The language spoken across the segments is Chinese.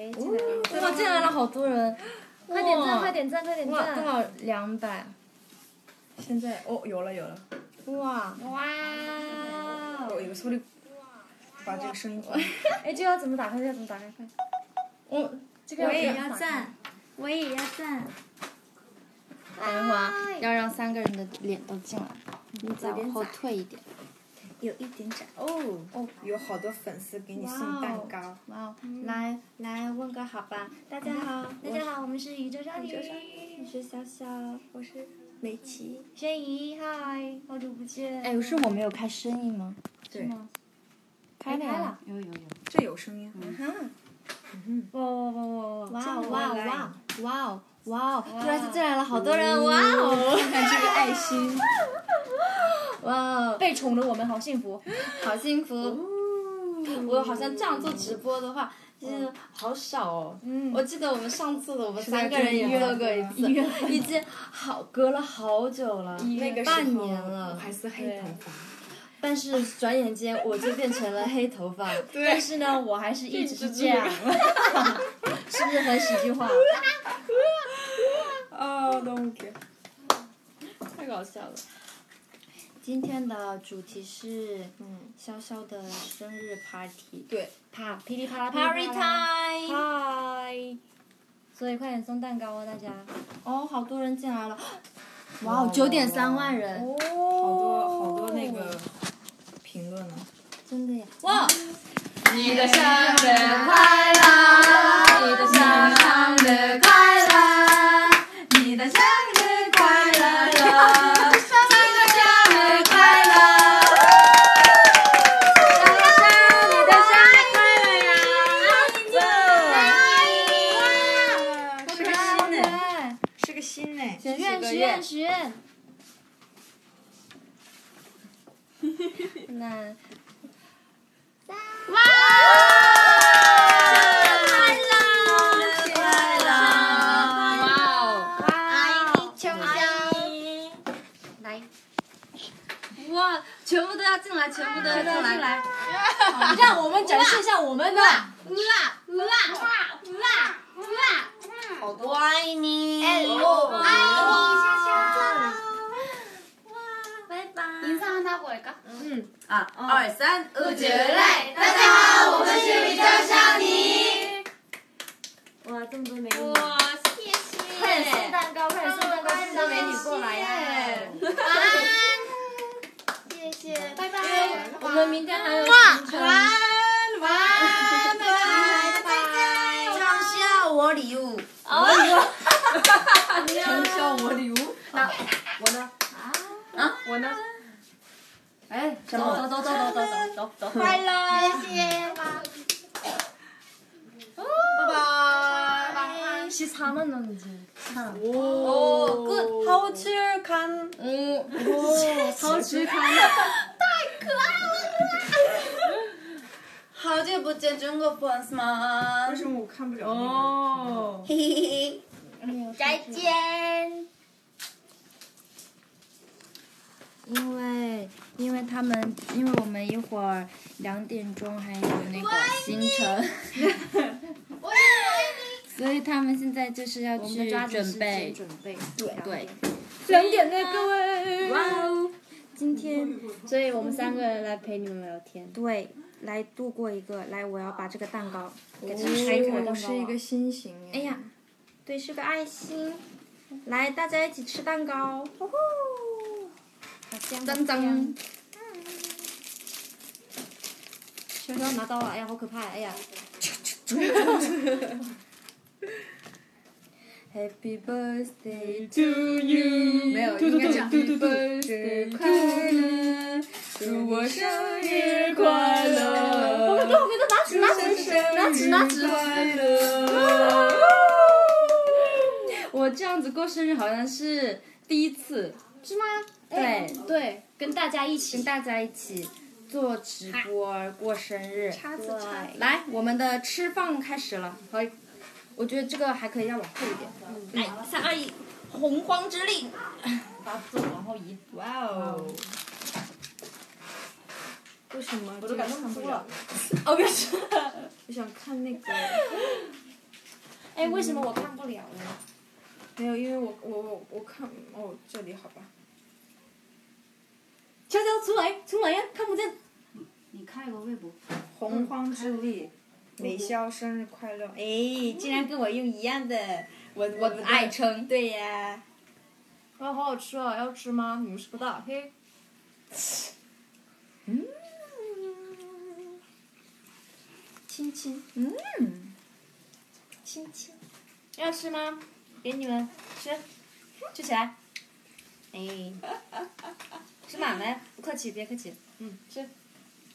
哎，进来了，哇，进来了好多人，快点赞，哇快点赞，快点赞！少两百？现在哦，有了有了，哇，哇！哦，有个소 리， 把这个声音关。哎，这要怎么打开？这个要怎么打开？快！我这个我也要赞，我也要赞。等一会儿要让三个人的脸都进来，你再往后退一点。有一点窄。哦哦，有好多粉丝给你送蛋糕。哇哦，来来问个好吧，大家好，大家好，我们是宇宙少女，我是小小，我是美琪。轩怡，嗨，好久不见。哎，是我没有开声音吗？对，开了呀开了，有有有。这有声音。哇哇哇哇哇！哇这么哦哇哦来哇哦哇哦哇哦！突然间进来了好多人，哇哦！看这个爱心。哇，被宠的我们好幸福，好幸福。我好像这样做直播的话。其实好少哦，嗯，我记得我们上次的我们三个人约了过一次，已经好隔了好久了，那个半年了，还是黑头发，但是转眼间我就变成了黑头发，但是呢，我还是一直是这样，是不是很喜剧化？啊，东哥，太搞笑了。今天的主题是嗯。潇潇的生日 party，对，啪，噼里啪啦 Party time！嗨！所以快点送蛋糕哦，大家。哦，好多人进来了，哇哦，九点三万人，好多好多那个评论呢。真的呀！哇，你的生日快乐， 일단 因为因为他们，因为我们一会儿两点钟还有那个行程，所以他们现在就是要去准备。准备。对。两点呢，各位。哇哦！今天所以我们三个人来陪你们聊天。对来度过一个来，我要把这个蛋糕给它拆开。我是一个心形哎呀，对，是个爱心。来，大家一起吃蛋糕。呼呼脏脏。熊熊拿刀了，哎呀，好可怕！哎呀，Happy birthday to you，没有应该讲 Happy birthday 快乐，祝我生日快乐。我给我给他拿纸拿纸拿纸拿纸。快乐。我这样子过生日好像是第一次，是吗？对，对，跟大家一起跟。大家一起做直播过生日。叉子叉子。来，我们的吃饭开始了。好，我觉得这个还可以要往后一点。来，三二一，洪荒之力。把字往后移。哇哦！为什么？我都感动哭了。哦，不是。我想看那个 哎，为什么我看不了呢？没有，因为我我我我看哦这里好吧，悄悄出来，出来呀，看不见。你开个微博。洪荒之力，美潇生日快乐！哎，竟然跟我用一样的，我我的爱称对呀，哇，好好吃哦！要吃吗？你们吃不到，嘿。嗯，亲亲，嗯，亲亲。要吃吗？给你们吃，吃起来。哎，吃满了，不客气，别客气。嗯，吃。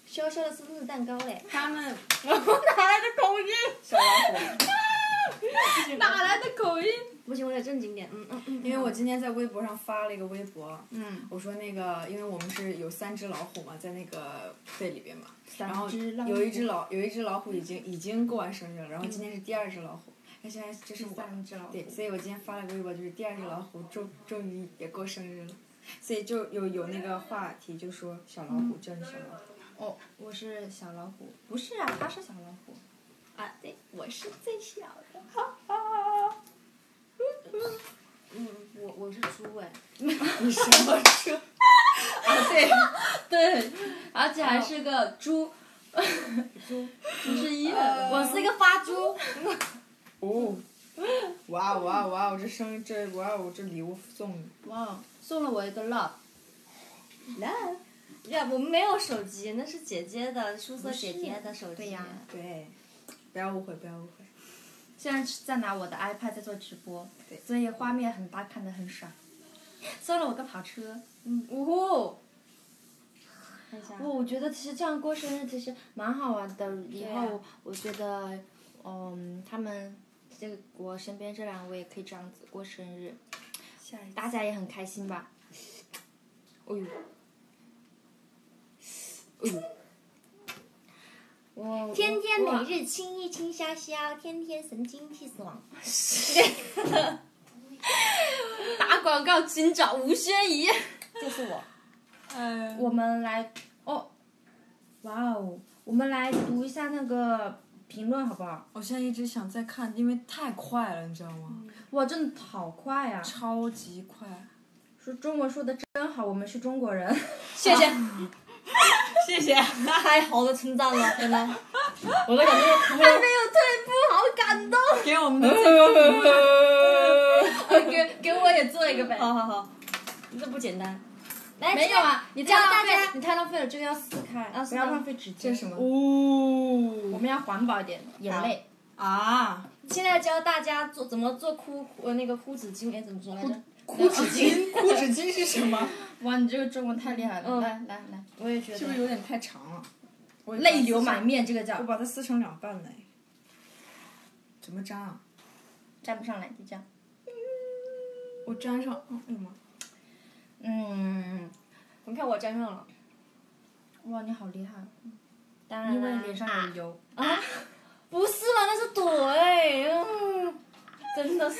潇潇的生日蛋糕嘞！他们 哪来的口音？小老虎，哪来的口音？不行，我得正经点。嗯嗯嗯。因为我今天在微博上发了一个微博，嗯，我说那个，因为我们是有三只老虎嘛，在那个队里边嘛，三然后只老有一只老有一只老虎已经已经过完生日了，然后今天是第二只老虎，那现在就是我三只老虎对，所以我今天发了个微博，就是第二只老虎终终于也过生日了，所以就有有那个话题就说小老虎叫你小老虎，哦，我是小老虎，不是啊，他是小老虎。啊，对，我是最小的。哈哈。嗯，我我是猪哎。你什么猪？啊对，对，而且还是个猪。猪，猪是一的。我是一个发猪。哦，哇哦哇哦哇我，这生这哇哦这礼物送的，哇，送了我一个 love。love。呀，我们没有手机，那是姐姐的，宿舍姐姐的手机。对呀对，不要误会不要误会，现在是在拿我的 iPad 在做直播，对所以画面很大，看得很爽。送了我个跑车，嗯，呜呼。看一下我我觉得其实这样过生日其实蛮好玩的。以后我觉得，嗯，他们这个我身边这两位可以这样子过生日，大家也很开心吧？哦呦，哦呦。我天天每日亲一亲潇潇，天天神经气爽。打广告，请找吴宣仪。就是我，嗯我们来哦，哇哦，我们来读一下那个评论好不好？我现在一直想再看，因为太快了，你知道吗？哇，真的好快呀、超级快。说中文说的真好，我们是中国人。谢谢，谢谢。太好的称赞了，真的。我都感觉还没有退步，好感动。给我们的最高评论。给给我也做一个呗。好好好，这不简单。来，没有啊，你太浪费教大家，你太浪费了，这个要撕开，啊不要浪费纸巾。这是什么？哦我们要环保一点，眼泪。啊！现在教大家做怎么做哭呃那个哭纸巾，哎怎么做来着？哭纸巾，哭纸巾是什么？哇，你这个中文太厉害了！嗯来来来，我也觉得。是不是有点太长了？我泪流满面？这个叫我把它撕成两半了。哎怎么粘啊？粘不上来，就这样。我粘上，嗯哎呦妈！嗯，你看我粘上了。哇，你好厉害！当然因为脸上有油。啊，不是啦，那是朵哎，嗯，真的是。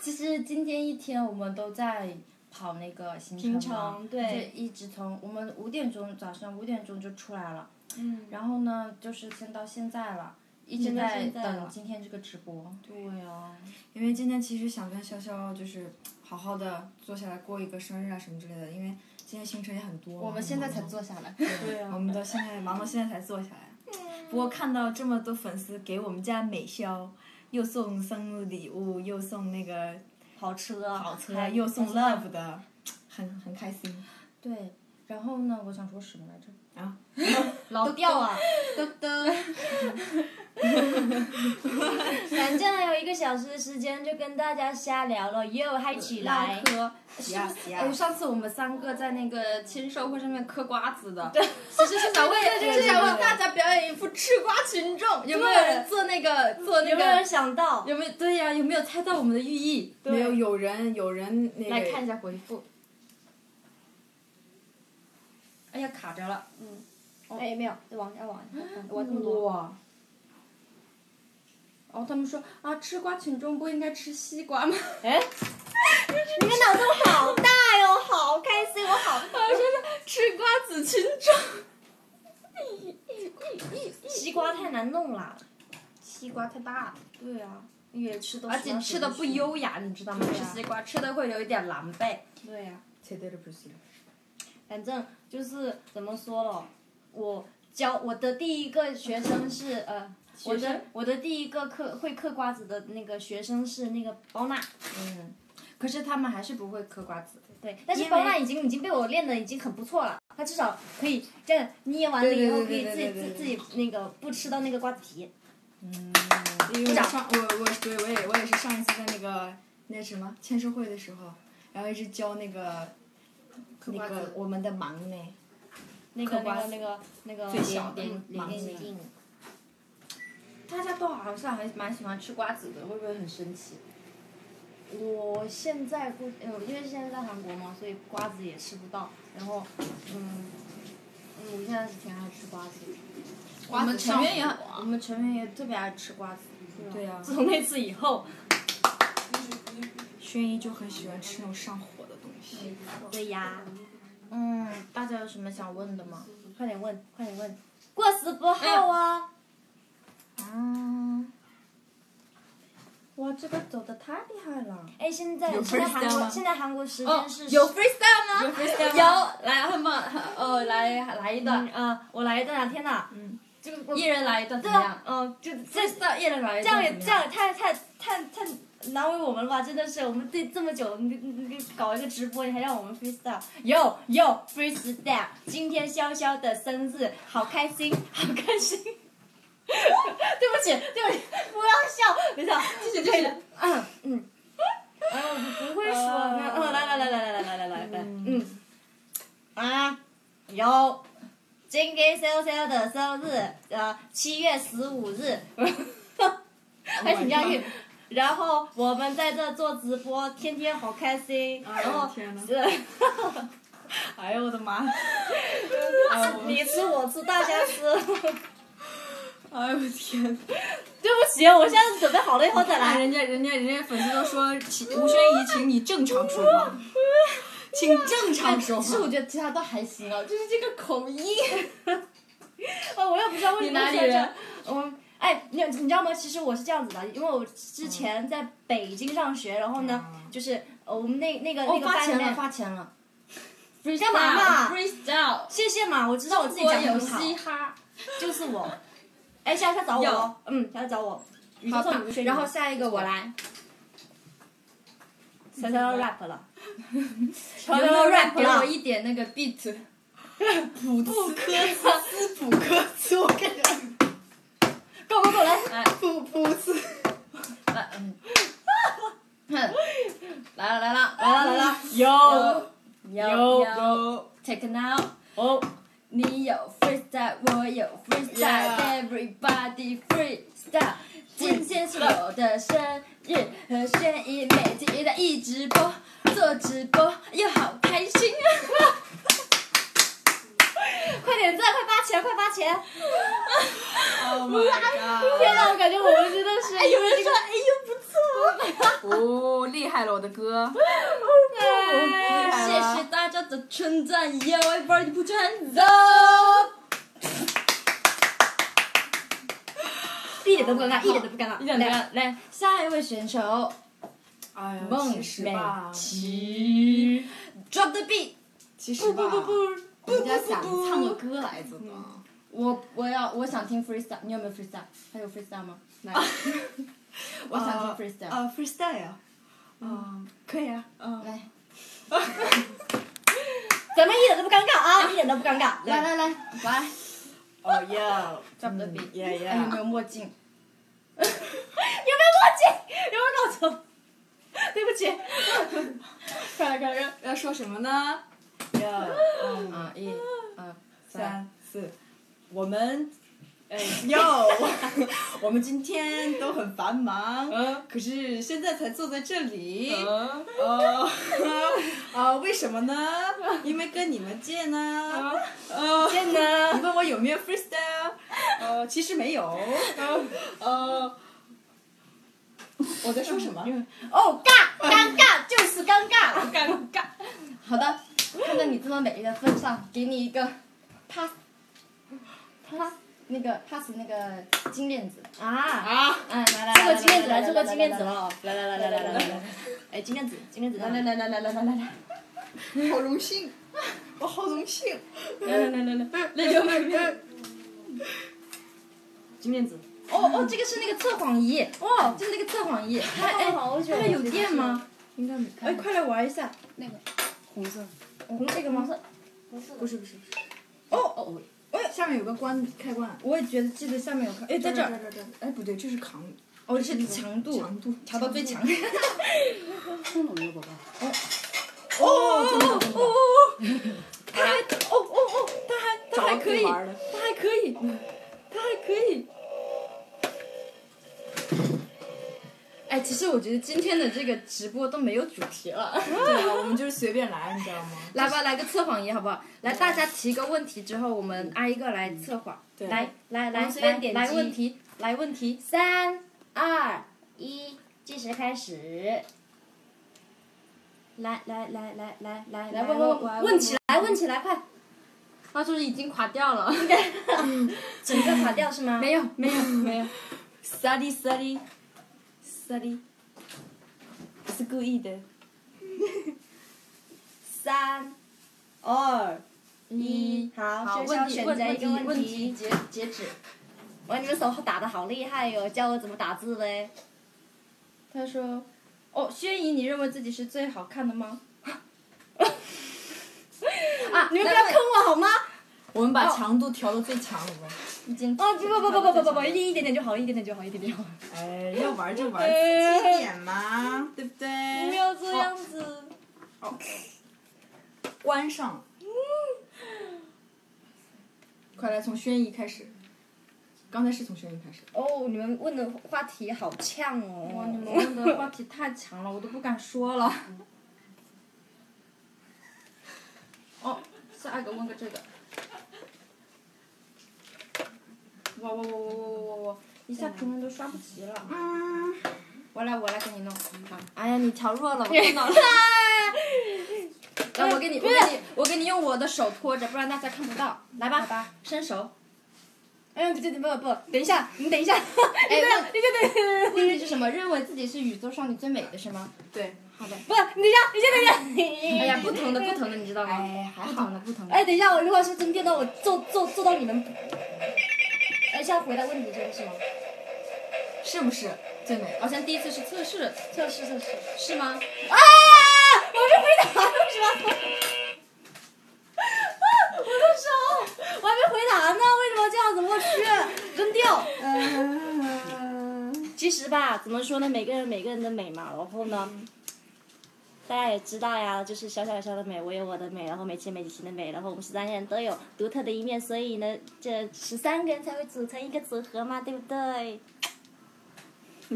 其实今天一天我们都在跑那个行程程对。就一直从我们五点钟早上五点钟就出来了，嗯，然后呢，就是先到现在了，一直在等今天这个直播。对啊。因为今天其实想跟潇潇就是 好好的坐下来过一个生日啊什么之类的，因为今天行程也很多。我们现在才坐下来。对啊，我们到现在忙到现在才坐下来。不过看到这么多粉丝给我们家美潇又送生日礼物，又送那个跑车，跑车，又送 love 的，很很开心。对，然后呢，我想说什么来着？啊，老掉啊。噔噔。反正还有一个小时的时间，就跟大家瞎聊了，又嗨起来。嗑，是呀不是？上次我们三个在那个签售会上面嗑瓜子的，对，其实是想为是想为大家表演一副吃瓜群众，有没有人做那个做那有没有人个？想到？有没有对呀？有没有猜到我们的寓意？没有有人有人那个来看一下回复。哎呀，卡着了。哎，没有，再往下往下看，我这么多。哇！哦，他们说啊，吃瓜群众不应该吃西瓜吗？哎，你们脑洞好大哟，好开心，我好。吃瓜子群众。西瓜太难弄了。西瓜太大了，对啊，而且吃的不优雅，你知道吗？啊吃西瓜吃的会有一点狼狈。对呀？反正就是怎么说了，我教我的第一个学生是呃，我的我的第一个嗑会嗑瓜子的那个学生是那个包娜，嗯，可是他们还是不会嗑瓜子。对，但是包娜已经已经被我练的已经很不错了，他至少可以这样捏完了以后可以自己自自己那个不吃到那个瓜子皮。嗯因为我上我我对我也我也是上一次在那个那什么签售会的时候，然后一直教那个那个我们的忙内，那个那个那个那个最小的点盲大家都好像还蛮喜欢吃瓜子的，会不会很神奇？我现在不，呃，因为现在在韩国嘛，所以瓜子也吃不到。然后，嗯，嗯，我现在是挺爱吃瓜子的。我们成员也我们成员也特别爱吃瓜子。对呀、自从那次以后，薰衣就很喜欢吃那种上火的东西。对呀，嗯，大家有什么想问的吗？快点问，快点问，过时不好啊！嗯，这个走的太厉害了。哎，现在现在韩国现在韩国时哦间是，有 freestyle 吗？有 freestyle 吗有，来，很棒呃，来来一嗯段，呃，我来一段啊！天哪，嗯，这个一人来一段怎么样，？嗯，就这？freestyle 一人来一段这样也这样也太太太太难为我们了吧！真的是，我们这这么久，你你你搞一个直播，你还让我们 freestyle，有有 freestyle！今天潇潇的生日，好开心，好开心！对不起，对不起，不要笑，等一下，继续继续，嗯嗯，哎，我不不会说，嗯，来来来来来来来来来来，嗯，啊，有。今天潇潇的生日，呃，七月十五日，还挺押韵。然后我们在这做直播，天天好开心。哎然后是，哎呦我的妈！你吃我吃大家吃。哎呦我天！对不起，我现在准备好了以后再来。哎人家人家人家粉丝都说，请吴宣仪，请你正常说话，请正常说话其实我。觉得其他都还行啊，就是这个口音。哦，我也不知道为什么你哪里人？嗯，哎，你你知道吗？其实我是这样子的，因为我之前在北京上学，然后呢，就是呃我们那那个那哦，个发钱了，班里面，发钱了。干嘛嘛 freestyle，谢谢嘛，我知道我自己中国有讲的很好。嘻哈。就是我。哎，下次他找我。哦，嗯，下次找我。宇宙好然后下一个我来。悄悄要 rap 了，悄要 rap 了。给我。一点那个 beat？普斯科斯普科斯，我跟你讲，够够够来！来，普普斯。来，嗯，哼，来了来了来了来了，有。有有。有，take now。哦，你有 freestyle，我有 freestyle，everybody freestyle。今天是我的生日，和轩逸每天一在一直播，做直播又好开心啊！快点赞，快发钱，快发钱！Oh my god！天哪，我感觉我们真的是，有人说，哎呦不错，哦，厉害了，我的哥！哎谢谢大家的称赞哟，everybody put your hands up。一点都不尴尬，一点都不尴尬。来来，下一位选手哎，孟美吧，岐，drop the beat。其实吧，不不不人家想唱个歌来着的。我我要我想听 freestyle，你有没有 freestyle？还有 freestyle 吗？来，我想听 freestyle。啊，freestyle 啊，嗯，可以啊，嗯，来，咱们一点都不尴尬啊，一点都不尴尬。来来来，来哦要，drop the beat。呀哎，有没，有墨镜？有没有墨镜？有没有搞错？对不起。快来快来，要说什么呢？要嗯啊，一、二、三。四，我们。哎 哟，我们今天都很繁忙，可是现在才坐在这里，哦，啊，为什么呢？因为跟你们见呢，呃，见呢你问我有没有 freestyle？呃，其实没有，呃，我在说什么？哦，尬，尴尬，就是尴尬。尴尬。好的，看在你这么美丽的份上，给你一个 pass。pass。那个 pass 那个金链子。啊，啊！嗯，来来这个来金链子来，这个金链子了。了，来来来来来来来来，哎，金链子，金链子，来来来来来来来来来，好荣幸，我好荣幸。来来来来来，那就外面。金链子，哦哦，这个是那个测谎仪，哦，就是那个测谎仪。它哎，好久它们有电吗？应该没。哎，快来玩一下。那个红色，红这个吗？不是不是不是，哦哦，下面有个关开关。我也觉得记得下面有看，哎，在这儿。这这这，哎不对，这是扛哦，这是强度，强度，调到最强。听懂了宝宝？哦真的真的。他还哦哦哦，他还他还可以，他还可以，他还可以。哎，其实我觉得今天的这个直播都没有主题了。对啊，我们就是随便来，你知道吗？来吧，来个测谎仪好不好？来，大家提个问题之后，我们挨一个来测谎。对来来来，们随便点来问题，来问题。三二一，计时开始。来来来来来来来问问问起来，问起来，快！他说已经垮掉了。整个垮掉是吗？没有没有没有。study study study，不是故意的。三二一，好，问题问选择一个问题问题题。截截止。哇，你们手打的好厉害哟！教我怎么打字嘞？他说：“哦，轩怡，你认为自己是最好看的吗？” 啊，你们不要坑我好吗？我们把强度调到最强了吧？已经哦，不不不不不不不不，一一点点就好，一点点就好，一点点就好。哎，要玩就玩，刺激一点嘛，对不对？不要这样子。关上。快来，从轩怡开始。刚才是从轩怡开始。哦，你们问的话题好呛哦。哇，你们问的话题太强了，我都不敢说了。哦，下一个问个这个。我我我我我我我一下评论都刷不齐了。嗯，我来我来给你弄。哎呀，你调弱了，我 电脑弄。来，我给你，我给你，我给你用我的手托着，不然大家看不到。来吧，吧，伸手。哎呀，不不不，等一下，你等一下，哎等，你先等一下。问题是什么？认为自己是宇宙少女最美的是吗？对，好的。不，你等一下，你先等一下。哎呀，不同的不同的你知道吗？哎，还好。不同的。哎，等一下，我如果是真电到我，坐坐坐到你们。哎，现在回答问题这个是吗？是不是最美？好像第一次是测试，测试测试。是吗？啊！我是回答了是吧？我的手，我还没回答呢，为什么这样子？我去，扔掉。嗯其实吧，怎么说呢？每个人每个人的美嘛，然后呢，大家也知道呀，就是小小小的美，我有我的美，然后美琪美琪的美，然后我们十三个人都有独特的一面，所以呢，这十三个人才会组成一个组合嘛，对不对？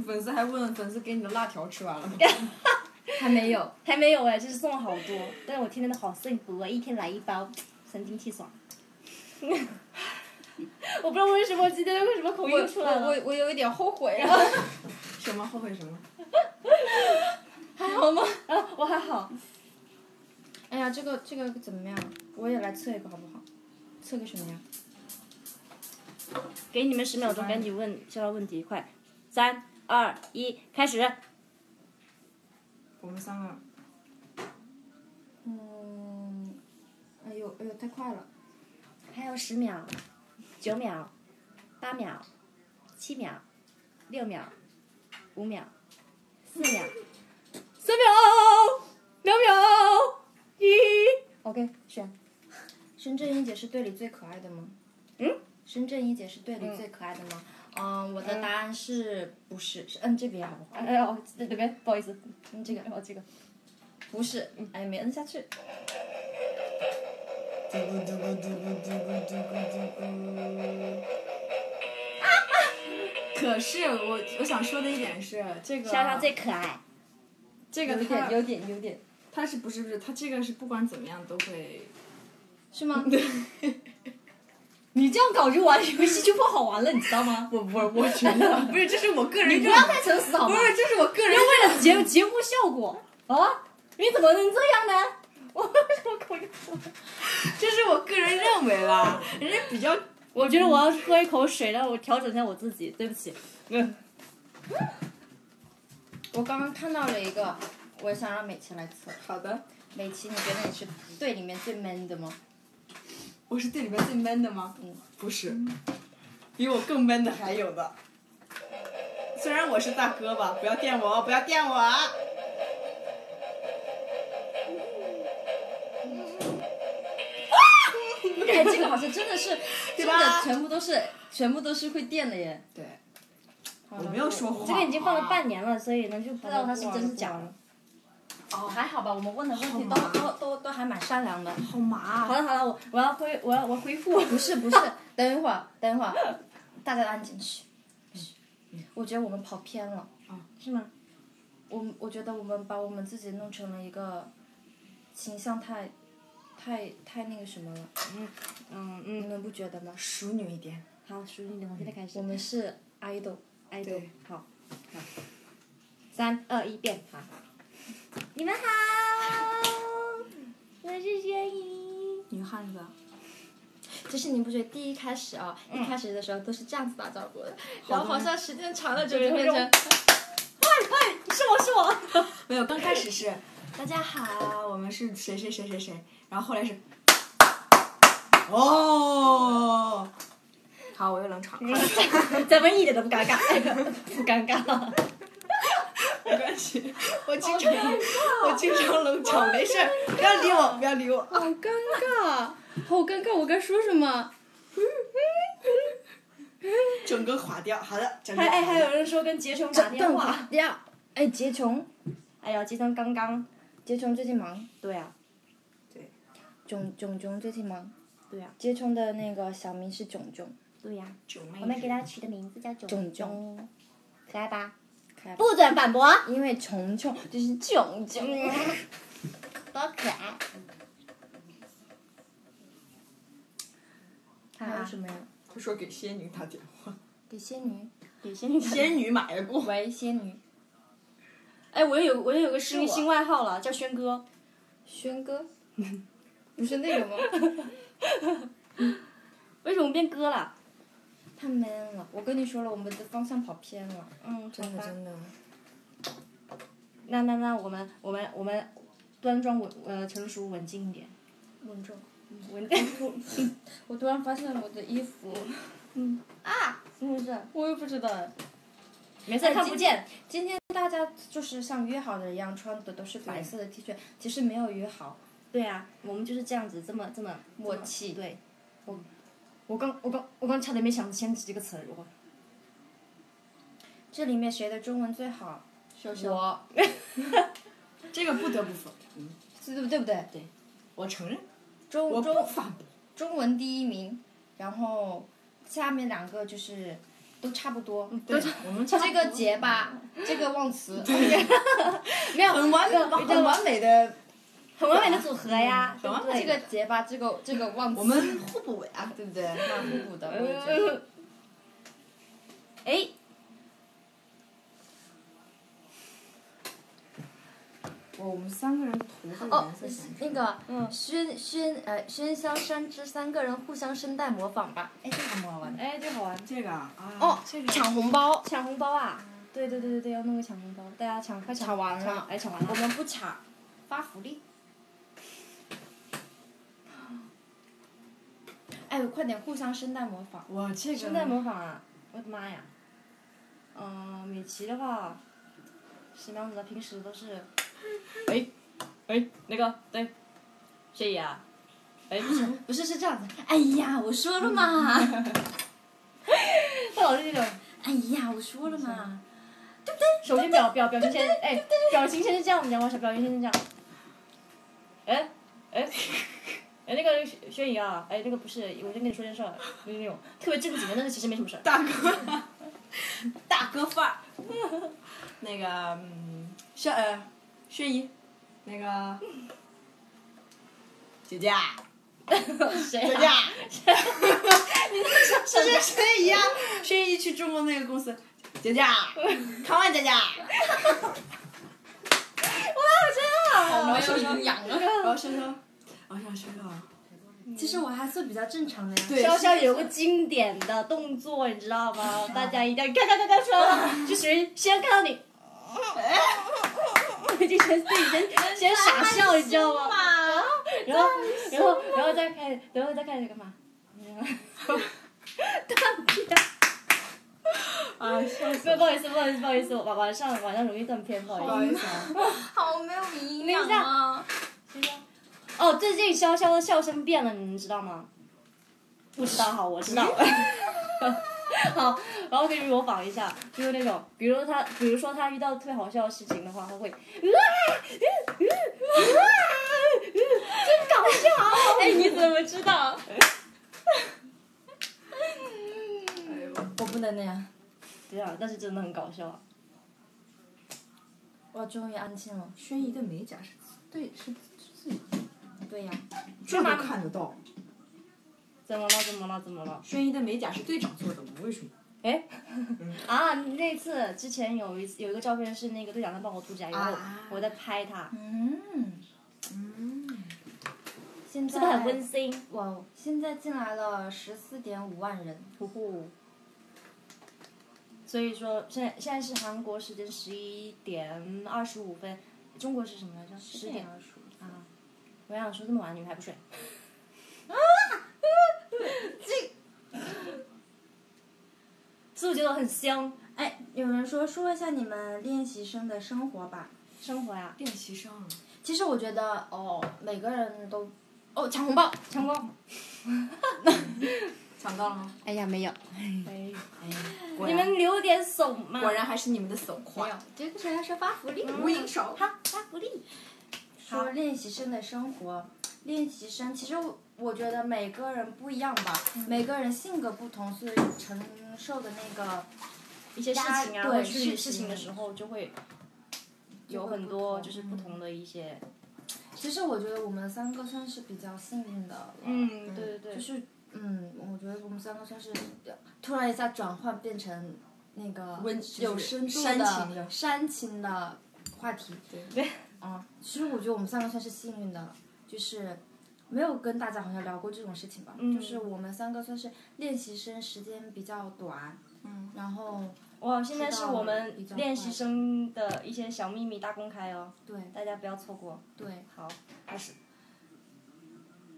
粉丝还问粉丝给你的辣条吃完了吗？还没有。还没有哎，就是送了好多，但是我天天都好幸福啊，一天来一包，神清气爽。我不知道为什么今天为什么口音出来了。我我我有一点后悔啊。什么后悔什么？还好吗？啊，我还好。哎呀，这个这个怎么样？我也来测一个好不好？测个什么呀？给你们十秒钟，赶紧问消消问题，快！三二一，开始。我们三个。嗯，哎呦哎呦，太快了。还有十秒，九秒，八秒，七秒，六秒，五秒，四秒，三秒，两秒，一。OK，选。深圳一姐是队里最可爱的吗？嗯。深圳一姐是队里最可爱的吗？嗯，我的答案是不是？是摁这边好不好？哎哦，对对对，不好意思，摁，这个哦这个。不是，哎，没摁下去。嘟咕嘟咕嘟咕嘟咕嘟咕嘟咕。可是我我想说的一点是，这个莎莎最可爱。有这个有点有点有点，它是不是不是它这个是不管怎么样都会。是吗？你这样搞就玩游戏就不好玩了，你知道吗？不不，我觉得不是，这是我个人。你不要太诚实好吗？不是，这是我个人要为了节节目效果啊！你怎么能这样呢？我为什么口音？这是我个人认为啦，人家比较我觉得我要喝一口水，让我调整一下我自己。对不起。嗯。我刚刚看到了一个，我想让美琪来测。好的。美琪，你觉得你是队里面最 man 的吗？我是队里面最 man 的吗？嗯。不是。比我更 man 的还有的。虽然我是大哥吧，不要电我，不要电我。哎，这个好像真的是，真的全部都是，全部都是会电的耶。对。我没有说谎。这个已经放了半年了，所以呢就不知道它是真是假。哦，还好吧，我们问的问题都都都都还蛮善良的。好麻。好了好了，我我要恢我要我恢复。不是不是，等一会儿等一会儿，大家安静去。我觉得我们跑偏了。啊。是吗？我我觉得我们把我们自己弄成了一个形象太。太太那个什么了，嗯嗯嗯，你们不觉得吗？淑女一点。好，淑女一点，我现在开始。我们是 idol，idol，好，好，三二一变，好。你们好，我是轩怡。女汉子。就是你不觉得第一开始啊，一开始的时候都是这样子打招呼的，然后好像时间长了就变成，喂喂，是我是 我。没有，刚开始是，大家好，我们是谁谁谁谁谁。然后后来是，哦，好，我又冷场。咱们一点都不尴尬，不尴尬。没关系，我经常我经常冷场，没事不要理我，不要理我。好尴尬，好尴尬，我该说什么？整个垮掉，好的。还哎，还有人说跟杰琼打电话。呀，哎，杰琼，哎呀，杰琼刚刚，杰琼最近忙。对呀。囧囧囧最近忙，对呀。杰琼的那个小名是囧囧，对呀。我们给他取的名字叫囧囧，可爱吧？可爱。不准反驳。因为琼琼就是囧囧，多可爱。还有什么呀？他说给仙女打电话。给仙女？给仙女。仙女买的过。喂，仙女。哎，我又有我又有个新新外号了，叫轩哥。轩哥。不是那个吗？为什么变哥了？太 man 了！我跟你说了，我们的方向跑偏了。嗯，真的真的。那那那我们我们我们端庄稳呃成熟稳静一点。稳重。稳重。我突然发现了我的衣服。嗯。啊！怎么回事？我也不知道。没事，看不见。今天大家就是像约好的一样，穿的都是白色的 T 恤，其实没有约好。对啊，我们就是这样子，这么这么默契。对，我，我刚我刚我刚差点没想起这个词儿，我。这里面谁的中文最好？我。这个不得不否认，对不对不对？对，我承认。中中反中文第一名，然后下面两个就是都差不多。对，我们这个结巴，这个忘词。没有很完很完美的。很完美的组合呀，对不对？这个结巴，这个这个忘词。我们互补呀，对不对？蛮互补的，我觉得。哎。我们三个人涂的颜色那个，喧喧呃喧嚣山之三个人互相声带模仿吧。哎，这个好玩。哎，这个好玩。这个啊。哦，抢红包。抢红包啊！对对对对对，要弄个抢红包，大家抢快抢！抢完了，哎，抢完了。我们不抢，发福利。哎，快点互相声带模仿！哇，这个声带模仿啊！我的妈呀！嗯，米奇的话，什么样子的？平时都是，哎，哎，那个对，谁呀？哎，不是，不是是这样子。哎呀，我说了嘛！他老是那种，哎呀，我说了嘛，对不对？首先表表表情先，哎，表情先是这样子，讲话是表情先是这样。哎，哎。哎，那个轩怡啊，哎，那个不是，我先跟你说件事儿，就是那种特别正经的，但是其实没什么事儿。大哥，大哥范儿。那个，嗯，轩呃，轩怡，那个，姐姐。谁？姐姐。你是是轩怡啊？轩怡 去中国那个公司，姐姐，看完姐姐。哇，真好。好没有营养啊！然后轩说。我想说啊，其实我还算比较正常的呀。对潇潇有个经典的动作，你知道吗？大家一定要看看看看说，就谁先看到你，就先自己先 先傻笑，你知道吗？然后然后然后再开，然后再开始干嘛？断片。啊，不不好意思，不好意思，不好意思，晚晚上晚上容易断片，不好意思。啊。好没有营养啊！哦，最近潇潇的笑声变了，你们知道吗？不知道哈，我知道。好，然后可以模仿一下，就是那种，比如他，比如说他遇到特别好笑的事情的话，他会，哇，哇，真搞笑！哎，你怎么知道？我不能那样。对啊，但是真的很搞笑。我终于安静了。轩怡的美甲是对是自己对呀。这都看得到。怎么了？怎么了？怎么了？轩逸的美甲是队长做的吗？为什么？哎，啊，那次之前有一次有一个照片是那个队长在帮我涂甲油，啊我在拍他，嗯。嗯。现在是不是很温馨？哇哦！现在进来了十四点五万人。呼呼。所以说，现在现在是韩国时间十一点二十五分，中国是什么来着？十点二十！我想说这么晚你们还不睡？是不是觉得很香？哎，有人说说一下你们练习生的生活吧。生活呀，练习生。其实我觉得哦，每个人都哦抢红包，强光。抢到了吗？哎呀，没有。哎，果你们留点手嘛。果然还是你们的手快。这个是要说发福利。无影手。哈，发福利。说练习生的生活，练习生其实我我觉得每个人不一样吧，每个人性格不同，所以承受的那个一些事情啊，对或去事情事情的时候就会有很多就是不同的一些。其实我觉得我们三个算是比较幸运的了。嗯，对对对。就是嗯，我觉得我们三个算是突然一下转换变成那个有深度的煽情的话题。对对。嗯，其实我觉得我们三个算是幸运的了，就是没有跟大家好像聊过这种事情吧。嗯就是我们三个算是练习生，时间比较短。嗯。然后。哇，现在是我们练习生的一些小秘密大公开哦，对大家不要错过。对，好，开始。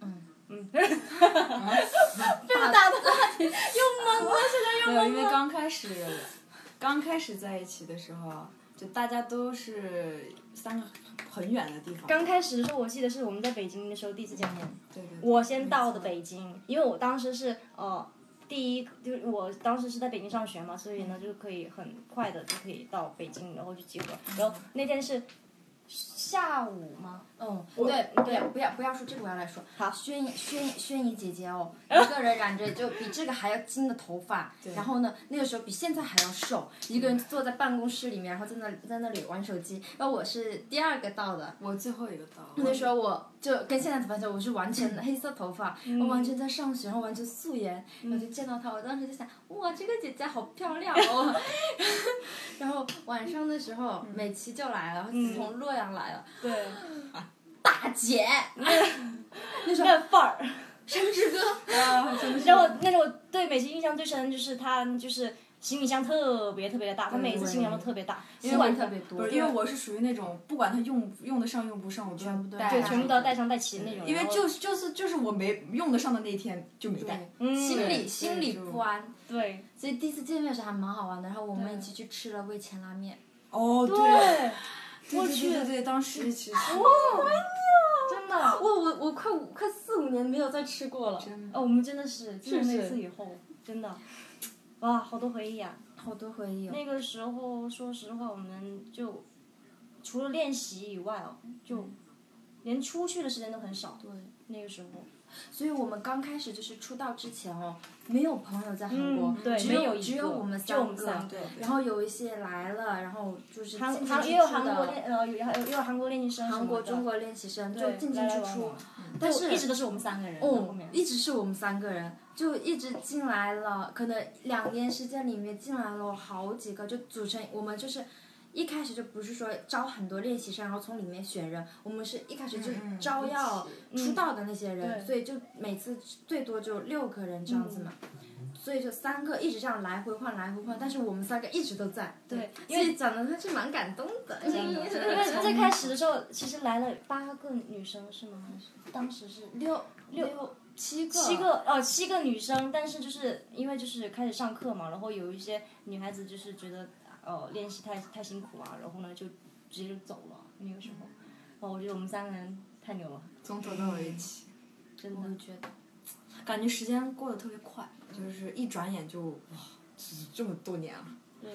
嗯。嗯。这么大的话题，又懵了，现在又懵了，因为刚开始，刚开始在一起的时候，就大家都是三个很远的地方。刚开始的时候，我记得是我们在北京的时候第一次见面。对对。我先到的北京，因为我当时是呃。第一，就是我当时是在北京上学嘛，所以呢，就可以很快的就可以到北京，然后去集合。然后那天是下午吗？嗯，对对，不要不要说这个，我要来说。好，轩轩轩怡姐姐哦，一个人染着就比这个还要金的头发，然后呢，那个时候比现在还要瘦，一个人坐在办公室里面，然后在那在那里玩手机。然后我是第二个到的，我最后一个到。那时候我就跟现在的发现，我是完全 黑色头发，我完全在上学，然后完全素颜，然后就见到她，我当时就想，哇，这个姐姐好漂亮哦。然后晚上的时候，美琪就来了，从洛阳来了。对。大姐，那时候范儿，《山之歌》啊，然后那时候对美琪印象最深就是她就是行李箱特别特别的大，她每次行李箱都特别大，因为特别多。不是，因为我是属于那种不管它用用得上用不上，我全部都带，对，全部都要带上带齐的那种。因为就是就是就是我没用得上的那一天就没带，心里心里不安。对。所以第一次见面时还蛮好玩的，然后我们一起去吃了味千拉面。哦，对。我去，对对，当时其实哇，真的，我我我快五快四五年没有再吃过了。哦，我们真的是自从那次以后，真的，哇，好多回忆啊，好多回忆。那个时候，说实话，我们就除了练习以外哦，就连出去的时间都很少。对，那个时候。所以我们刚开始就是出道之前哦，没有朋友在韩国，对，只有只有我们三个，然后有一些来了，然后就是韩韩也有韩国练呃有也有韩国练习生，韩国中国练习生就进进出出，但是一直都是我们三个人，哦，一直是我们三个人，就一直进来了，可能两年时间里面进来了好几个，就组成我们就是一开始就不是说招很多练习生，然后从里面选人，我们是一开始就嗯招要出道的那些人，对所以就每次最多就六个人这样子嘛。所以就三个一直这样来回换，来回换，但是我们三个一直都在。对因为讲的他是蛮感动的。因为最开始的时候，其实来了八个女生是吗？还是当时是六六七个，七个哦，七个女生，但是就是因为就是开始上课嘛，然后有一些女孩子就是觉得呃练习太太辛苦啊，然后呢就直接就走了那个时候，哦，我觉得我们三个人太牛了，从头到尾一起，真的。觉得。感觉时间过得特别快，就是一转眼就哇，这么多年了。对，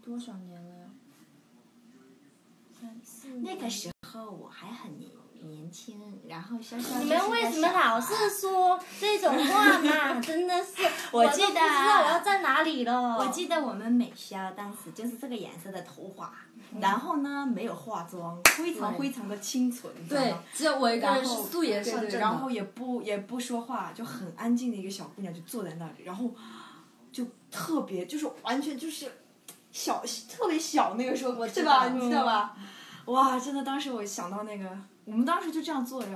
多少年了呀？三四那个时候我还很年年轻，然后潇潇你们为什么老是说这种话嘛？真的是，我记得都不知道我要在哪里了。我记得我们美潇当时就是这个颜色的头发，然后呢没有化妆，非常非常的清纯，你知道对吗？，只有我一个人然后是素颜上阵然后也不也不说话，就很安静的一个小姑娘就坐在那里，然后就特别就是完全就是小特别小那个时候，我是吧？知道你知道吧？哇，真的，当时我想到那个，我们当时就这样坐着，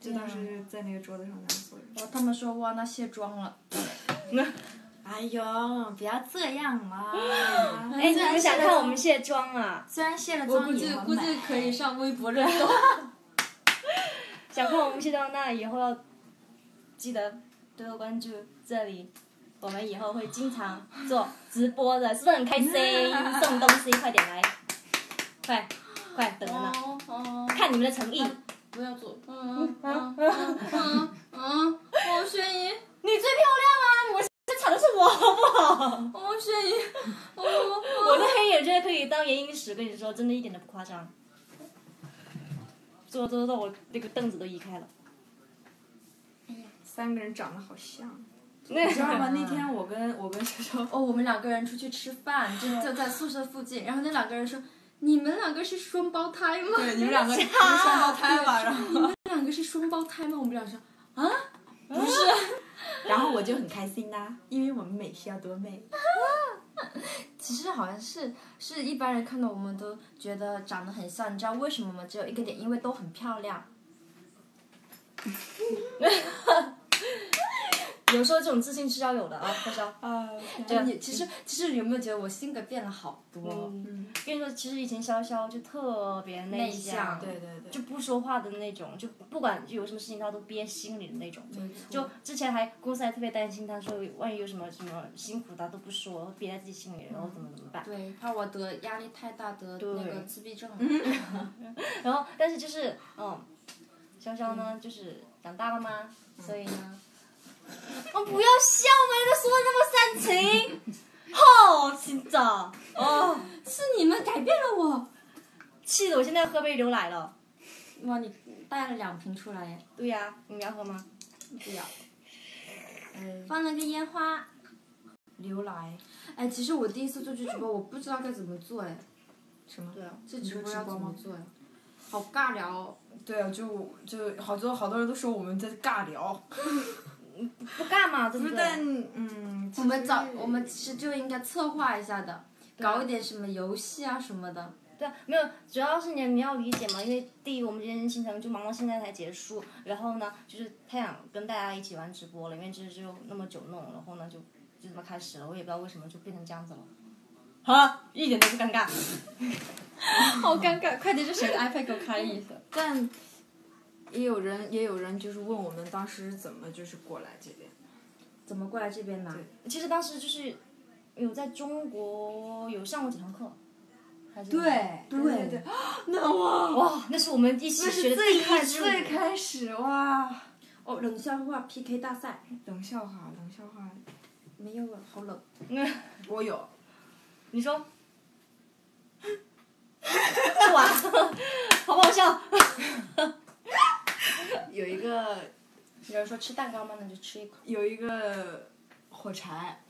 就当时在那个桌子上这样坐着。然后他们说哇，那卸妆了。哎呦，不要这样嘛！哎，你们想看我们卸妆啊？虽然卸了我估计妆也很估计，可以上微博热搜。想看我们卸妆，那以后要记得多多关注这里。我们以后会经常做直播的，是不是很开心？送东西，快点来，快快等着呢，哦哦，看你们的诚意。不要做。嗯嗯嗯嗯嗯，哦，轩怡，你最漂亮啊！我这吵的是我，好不好？王，轩怡，哦，我的黑眼圈可以当眼影使，跟你说，真的一点都不夸张。坐坐坐，我那个凳子都移开了。三个人长得好像，那你知道吗？那天我跟我跟潇潇，哦，我们两个人出去吃饭，就就在宿舍附近，然后那两个人说。你们两个是双胞胎吗？对，你们两个是双胞胎吧？然后，你们两个是双胞胎吗？我们俩说啊，不是。然后我就很开心呐，因为我们美是要多美。其实好像是是一般人看到我们都觉得长得很像，你知道为什么吗？只有一个点，因为都很漂亮。有时候这种自信是要有的啊，潇潇。啊，就你其实其实有没有觉得我性格变了好多？嗯，跟你说，其实以前潇潇就特别内内向对对对，就不说话的那种，就不管有什么事情他都憋心里的那种。没错就之前还公司还特别担心他说，万一有什么什么辛苦他都不说，憋在自己心里，然后怎么怎么办？对，怕我得压力太大得那个自闭症。然后，但是就是，嗯，潇潇呢，就是长大了嘛，所以呢，哦，不要笑嘛，你都说的那么煽情，好心脏，哦，是你们改变了我。气得我现在要喝杯牛奶了。哇，你带了两瓶出来耶！对呀、你们要喝吗？不要。放了个烟花，牛奶哎，其实我第一次做这直播，我不知道该怎么做哎。什么？对啊，这直播要怎么做呀？好尬聊哦。对啊，就就好多好多人都说我们在尬聊，不干嘛，对不对？但嗯，我们早我们其实就应该策划一下的，搞一点什么游戏啊什么的。对啊，没有，主要是你你要理解嘛，因为第一我们今天行程就忙到现在才结束，然后呢，就是太想跟大家一起玩直播了，因为这就那么久弄，然后呢就就这么开始了，我也不知道为什么就变成这样子了。好，一点都不尴尬。好尴尬，快点，这谁的 iPad 给我开一下。但也有人也有人就是问我们当时怎么就是过来这边，怎么过来这边呢？其实当时就是有在中国有上过几堂课，还是？对对对，那哇，哇，那是我们一起学的最开始。最开始哇，哦，冷笑话 PK 大赛。冷笑话冷笑话，没有啊，好冷。我有，你说，哇，好不好笑？有一个有人说吃蛋糕吗？那就吃一口，有一个火柴，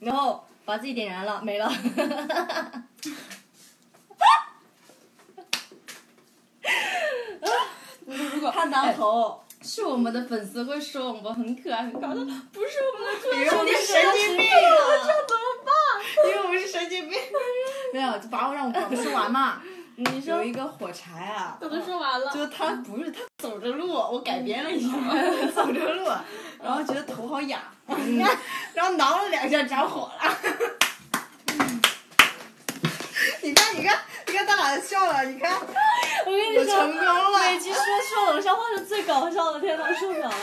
然后把自己点燃了，没了。如果看当头，是我们的粉丝会说我们很可爱很搞笑，不是我们的主有点神经病了。这怎么办？因为我是神经病。没有，就把我让我说完嘛。你说有一个火柴啊，我都说完了。就他不是他走着路，我改编了一下，走着路，然后觉得头好痒，然后挠了两下着火了。你看，你看，你看，他俩笑了，你看，我跟你说成说，功了。每集说说冷笑话是最搞笑的，天呐，受不了了。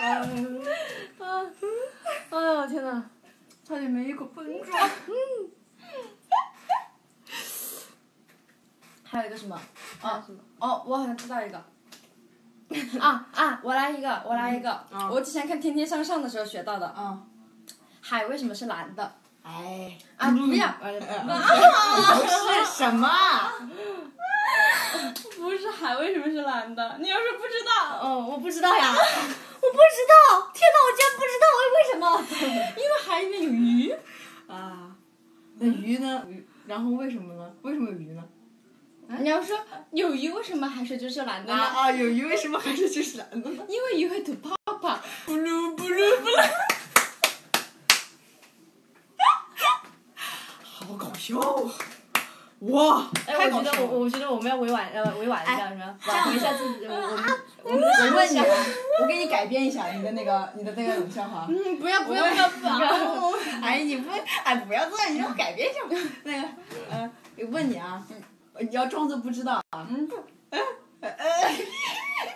啊！哎呦天呐！差点没一口喷出。还有一个什么？哦哦，我好像知道一个。啊啊！我来一个，我来一个。嗯我之前看《天天向上》的时候学到的。嗯，海为什么是蓝的？哎，啊，不要，不是什么？不是海为什么是蓝的？你要是不知道，嗯，我不知道呀，我不知道。天哪，我竟然不知道，为什么？因为海里面有鱼。啊，那鱼呢？鱼，然后为什么呢？为什么有鱼呢？你要说有鱼，为什么海水就是蓝的呢？啊啊，有鱼为什么还是就是蓝的呢？因为鱼会吐泡泡。布噜布噜布噜，好搞笑啊！哇，哎，太搞笑了！我觉得我我觉得我们要委婉呃委婉一下，什么挽回一下自己，我我们我们我问你，我给你改编一下你的那个你的那个冷笑话。嗯，不要不要不要不要。哎，你不，哎，不要这样，你让我改编一下。那个，呃，我问你啊，你要装作不知道啊。嗯。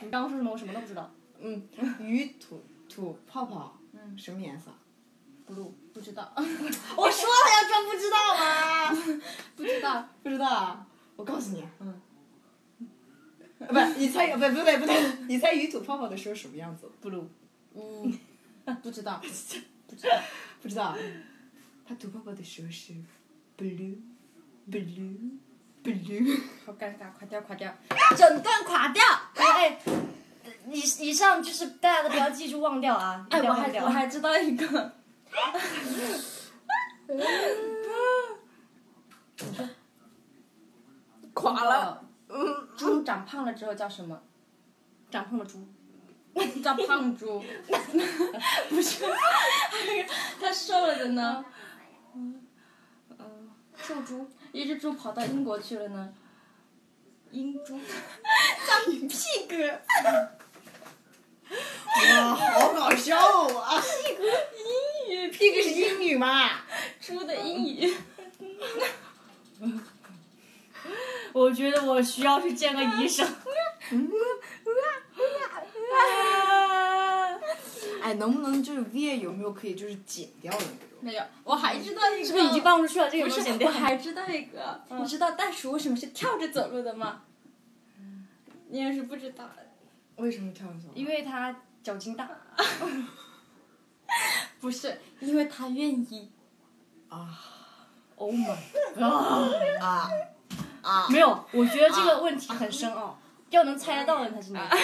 你刚刚说什么？我什么都不知道。嗯，鱼吐吐泡泡，嗯，什么颜色？不知道，我说了要装不知道吗？不知道。不知道啊？我告诉你，嗯。不，你猜，不不对不对，你猜鱼吐泡泡的时候什么样子？blue，嗯，不知道，不知道。不知道。他吐泡泡的时候是 blue blue blue。好尴尬，垮掉垮掉。整段垮掉。哎哎，以以上就是大家都不要记住忘掉啊！哎，我还我还知道一个。垮了。猪长胖了之后叫什么？长胖了猪。叫胖猪。不是，他瘦了的呢。瘦猪。一只猪跑到英国去了呢。英猪。长屁哥。哇，好搞笑啊！这个是英语吗？猪的英语。我觉得我需要去见个医生。哎，能不能就是 V 有没有可以就是剪掉的那种？没有，我还知道一个。是不是已经放不出去了？这个不是不剪，掉我。还知道一个。你知道袋鼠为什么是跳着走路的吗？你要是不知道，为什么跳着走？因为它脚筋大。不是，因为他愿意。啊 Oh my god！啊啊！没有，我觉得这个问题很深奥，要能猜得到的才是那个。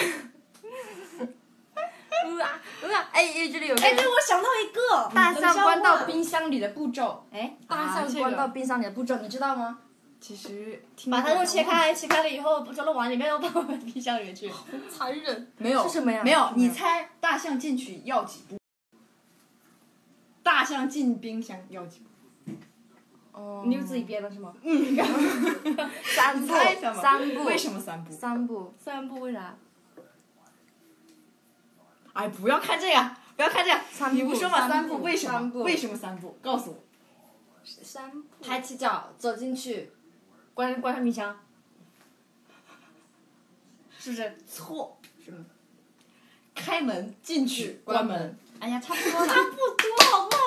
哇哇！哎，这里有个哎，对，我想到一个大象关到冰。箱里的步骤。哎，大象关到冰箱里的步骤，你知道吗？其实把它肉切开，切开了以后装到碗里面，又放回冰箱里面去。残忍。没有是什么呀没有你猜大象进去要几步？大象进冰箱要几步？哦你就自己编的是吗？嗯，三步。三步为什么三步？三步。三步为啥？哎，不要看这个，不要看这个。你不说嘛？三步步为什么？为什么三步？告诉我。三步。抬起脚走进去，关关上冰箱，是不是？错。是吗？开门进去，关门。哎呀，差不多了。差不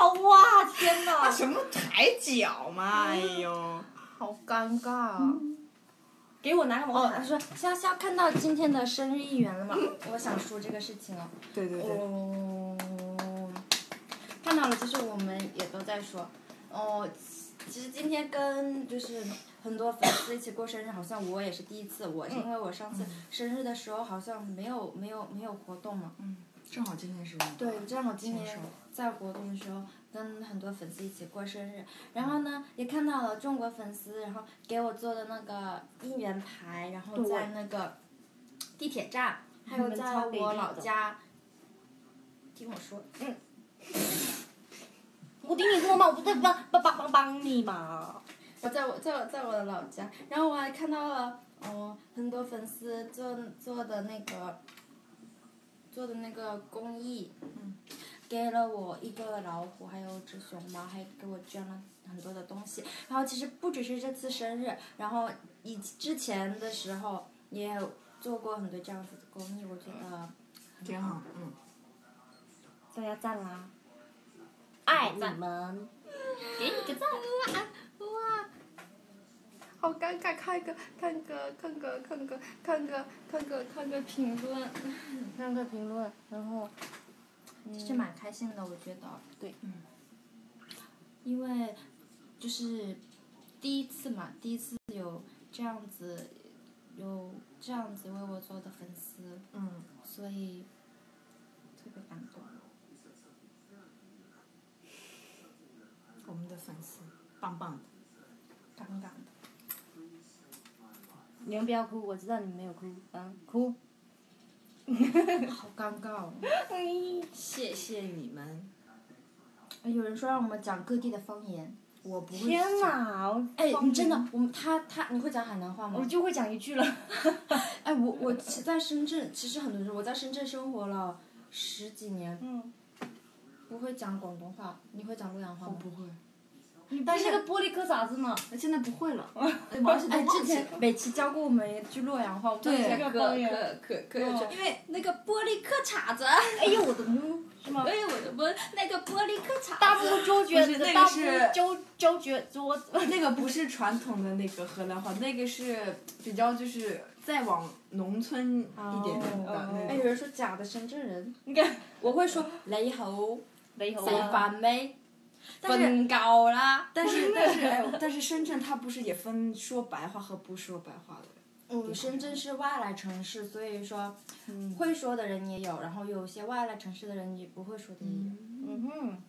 哇，天哪！什么抬脚嘛？哎呦。好尴尬啊！给我拿个毛毯，他。说潇潇看到今天的生日一员了吗？我想说这个事情哦。对对对。哦，看到了，其实我们也都在说，哦，其实今天跟就是很多粉丝一起过生日，好像我也是第一次。我是因为我上次生日的时候好像没有没有没有活动嘛。嗯，正好今天是。对，正好今年在活动的时候跟很多粉丝一起过生日，然后呢也看到了中国粉丝，然后给我做的那个应援牌，然后在那个地铁站，还有在我老家，听我说，嗯 我听你说嘛，我不在帮帮帮帮帮你嘛。我在我在我在我的老家，然后我还看到了哦很多粉丝做做的那个做的那个公益，嗯给了我一个老虎，还有只熊猫，还给我捐了很多的东西。然后其实不只是这次生日，然后以之前的时候也有做过很多这样子的公益，我觉得挺好，嗯。大家赞啦！爱你们，给你个赞。哇，好尴尬，看个看个看个看个看个看个看个评论，看个评论，然后其实蛮开心的，我觉得。对。嗯因为就是第一次嘛，第一次有这样子有这样子为我做的粉丝，嗯，所以特别感动。我们的粉丝棒棒的。杠杠的。你们不要哭，我知道你们没有哭，嗯，哭。好尴尬哦！谢谢你们。有人说让我们讲各地的方言。我不会天讲。哪！我哎，你真的，我们他他你会讲海南话吗？我就会讲一句了。哎，我我其在深圳，其实很多人我在深圳生活了十几年，嗯。不会讲广东话，你会讲洛阳话吗？不会。但是那个玻璃壳咋子呢？现在不会了。哎，之前美琪教过我们一句洛阳话，我们对可方言可可可有趣，因为那个玻璃壳碴子，哎呦我的妈！是吗？哎呦我的妈，那个玻璃壳碴大子，步周决不是那个大步是周周决桌子。那个不是传统的那个河南话，那个是比较就是再往农村一点点的那哎，种。有人说假的深圳人，你看，我会说你好，食雷猴啊。飯未？但是瞓覺啦。但是 但是哎，但是深圳它不是也分说白话和不说白话的？嗯，深圳是外来城市，所以说会说的人也有，然后有些外来城市的人也不会说的也有。嗯哼。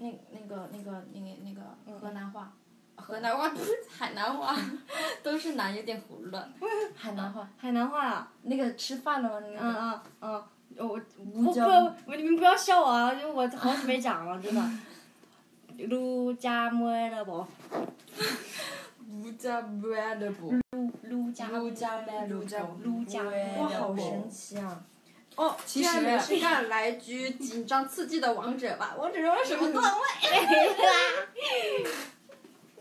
那那个那个那个那个河南话，河南话不是海南话，都是南，有点胡乱。海南话，海南话啊。那个吃饭了吗？那个。嗯嗯嗯。我我不不，你们不要笑我啊，因为我好久没讲了，真的。路家没了不？乌家没了不？路家路家没了路家不？路家没哇？好神奇啊！哦，其实没事干，来局紧张刺激的王者吧？王者荣耀什么段位？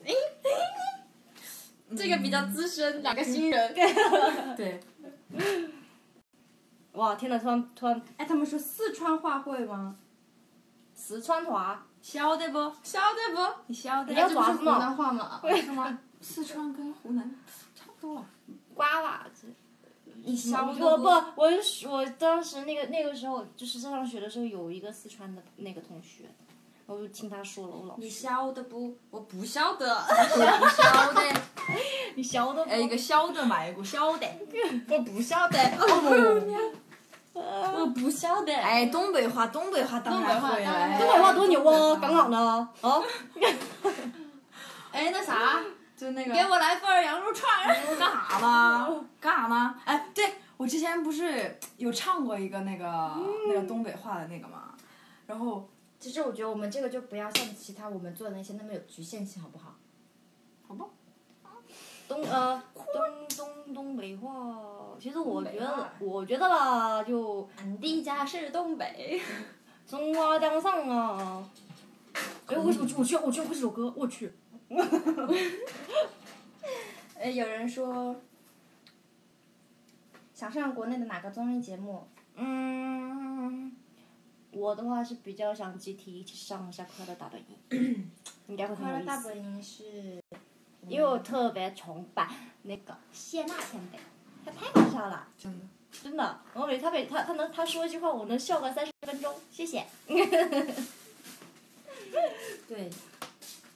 这个比较资深，两个新人。对，哇，天呐，突然突然，哎，他们说四川话会吗？四川话，晓得不？晓得不？你晓得你是湖南话吗？是吗？四川跟湖南差不多了。瓜娃子。你晓得我不，我是我当时那个那个时候就是在上学的时候有一个四川的那个同学，我就听他说了，我老你，晓得不？我不晓得。我不晓得。你晓得不？哎，一个晓得嘛，一个晓得。我不晓得。我不晓得。哎，东北话，东北话当然会东北话当然了。东北话多牛啊，刚好呢，啊，哎，那啥，就那个。给我来份羊肉串儿。干啥呢？干啥呢？哎，对我之前不是有唱过一个那个、那个东北话的那个嘛，然后其实我觉得我们这个就不要像其他我们做的那些那么有局限性，好不好？东呃东东东北话，其实我觉得我觉得吧，就俺的家是东北。松花江上啊，哎，为什么我居然我居然会这首歌？我去，哎，有人说想上国内的哪个综艺节目？嗯，我的话是比较想集体一起上一下快乐大本营，应该会快乐很有意思。大本营是，因为我特别崇拜那个谢娜前辈，她太搞笑了，真的。真的。我每他每他他能他说一句话，我能笑个三十分钟，谢谢。对，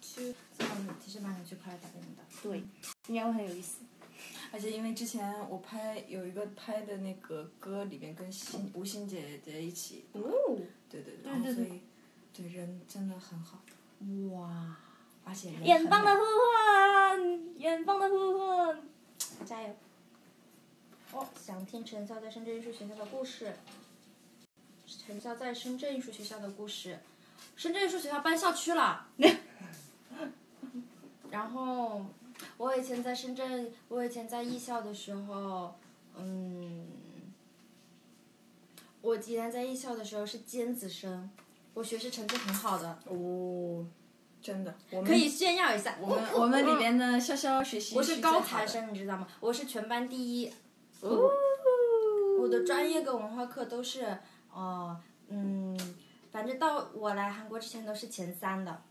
去，嗯，其实蛮想去快乐大本营的。对，应该会很有意思。而且因为之前我拍有一个拍的那个歌里面跟欣吴昕姐姐一起，哦，对对对，对然后对对所以对人真的很好，哇，而且人远方的很呼唤，远方的呼唤。加油！哦，想听陈潇在深圳艺术学校的故事。陈潇在深圳艺术学校的故事。深圳艺术学校搬校区了。然后我以前在深圳，我以前在艺校的时候，嗯，我以前在艺校的时候是尖子生，我学习成绩很好的，哦，真的，我们可以炫耀一下。我们我们里边的潇潇学习我是高材生，你知道吗？我是全班第一。哦。我的专业跟文化课都是，哦、嗯，反正到我来韩国之前都是前三的。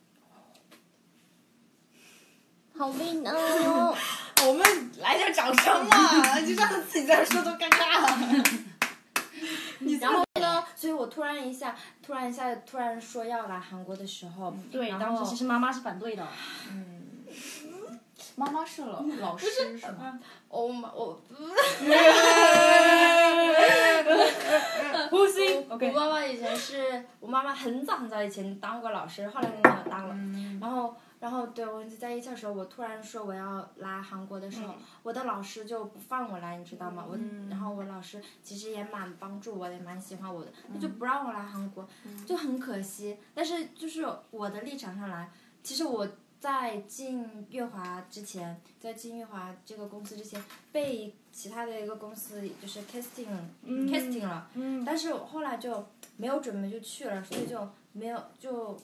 好累呢哦。我们来点掌声嘛，就这样自己在这说多尴尬了。然后呢，所以我突然一下，突然一下，突然说要来韩国的时候，对，当时其实妈妈是反对的。嗯妈妈是老老师是吗？我妈我呼吸我。妈妈以前是我妈妈很早很早以前当过老师，后来就没有当了。然后，然后对我在一校的时候，我突然说我要来韩国的时候，我的老师就不放我来，你知道吗？我然后我老师其实也蛮帮助我的，也蛮喜欢我的，他就不让我来韩国，就很可惜。但是就是我的立场上来，其实我。在进乐华之前，在进乐华这个公司之前，被其他的一个公司就是 casting、casting 了，但是后来就没有准备就去了，所以就没有就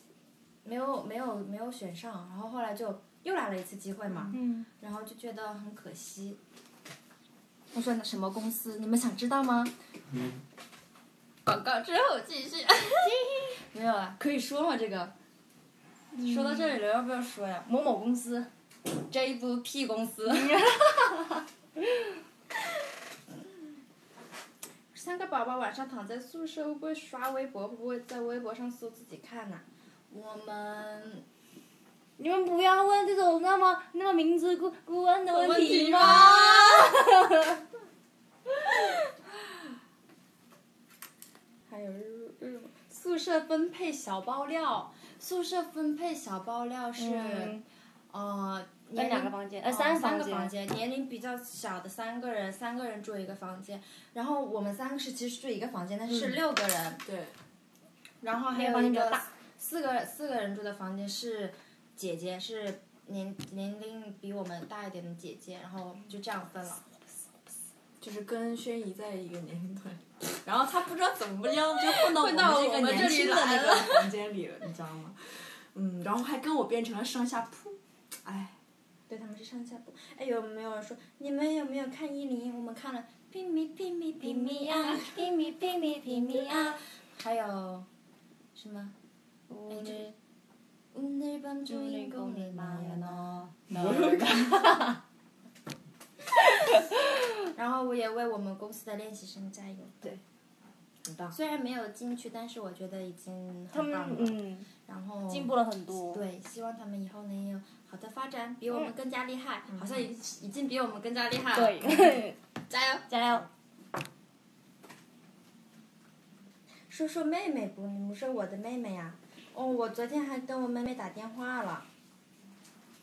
没有没有没有选上，然后后来就又来了一次机会嘛，然后就觉得很可惜。我说那什么公司？你们想知道吗？广告之后继续。没有了，可以说吗？这个？说到这里了，要不要说呀？某某公司，这一部屁公司。三个宝宝晚上躺在宿舍，会不会刷微博？会不会在微博上搜自己看呐、我们你们不要问这种那么那么明知故故问的问题吗？嘛。还有日日宿舍分配小爆料，宿舍分配小爆料是，嗯。呃，分两个房间，呃呃，三三个房间，年龄比较小的三个人，三个人住一个房间，然后我们三个是其实住一个房间，但是是六个人，对，然后还有四个四个人住的房间是姐姐，是年年龄比我们大一点的姐姐，然后就这样分了。就是跟轩怡在一个年龄段，然后他不知道怎么样就混到我们这个年轻的那个房间里了，你知道吗？嗯，然后还跟我变成了上下铺，哎，对，他们是上下铺。哎，有没有人说你们有没有看一零一？我们看了《拼命拼命拼命啊，拼命拼命拼命啊！还有什么？ 哎这 오늘밤주인공이마야 너。然后我也为我们公司的练习生加油。对，很棒。虽然没有进去，但是我觉得已经他们很棒了。嗯然后进步了很多。对，希望他们以后能有好的发展，比我们更加厉害。好像已已经比我们更加厉害了。对，加油！加油！说说妹妹不？你们说我的妹妹呀、 哦，我昨天还跟我妹妹打电话了。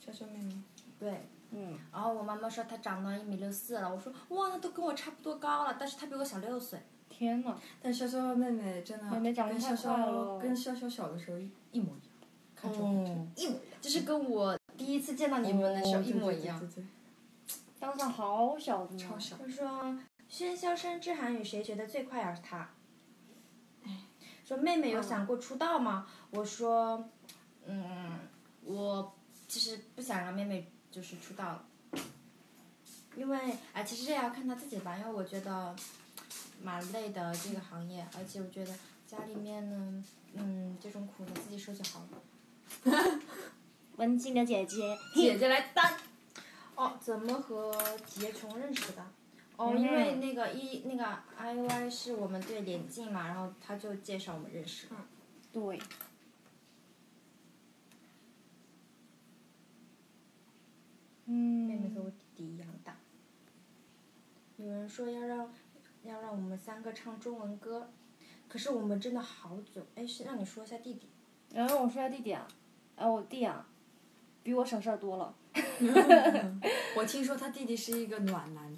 潇潇妹妹，对，嗯，然后我妈妈说她长到一米六四了，我说哇，那都跟我差不多高了，但是她比我小六岁。天呐，但潇潇妹妹真的跟潇潇跟潇潇小的时候一一模一样，看照片真一模一样，就是跟我第一次见到你们的时候哦一模一样。当时好小超小。他说喧嚣声之韩语谁学的最快而？是他。说妹妹有想过出道吗？我说，嗯，我其实不想让妹妹就是出道，因为哎，其实也要看她自己吧，因为我觉得蛮累的这个行业，而且我觉得家里面呢，嗯，这种苦的自己受就好了。文静的姐姐，姐姐来担。哦，怎么和杰琼认识的？哦，因为那个一那个 I Y 是我们队连进嘛，然后他就介绍我们认识。嗯对，嗯，妹妹和我弟弟一样大。有人说要让要让我们三个唱中文歌，可是我们真的好久。哎，是让你说一下弟弟。然后我说下弟弟啊，啊，我弟啊，比我省事儿多了。我听说他弟弟是一个暖男，